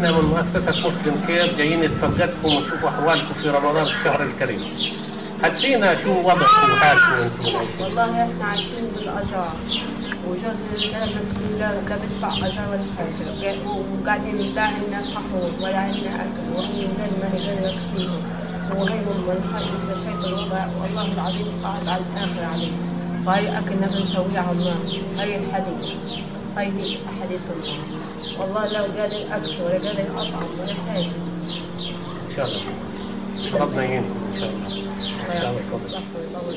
إحنا من مؤسسة مسلم كير جايين نتفقدكم ونشوف أحوالكم في رمضان الشهر الكريم. حكينا شو وضعكم وحالكم أنتم. والله إحنا عايشين بالاجار وجوزي لا بدفع اجار ولا حاجة. وقاعدين لا عندنا سحور ولا عندنا أكل. وهي ولاد ما نقدر نكسيهم وهيهم من انت شايف الوضع. والله العظيم صعب على الآخر علينا وهي أكلنا بنسويه على النار هي الحديد هي دي حديد النار والله لو قادر اكسر ولا قادر أطعم ولا حاجة إن شاء الله. ربنا يعينكم إن شاء الله. ان شاء الله. الصحة والطول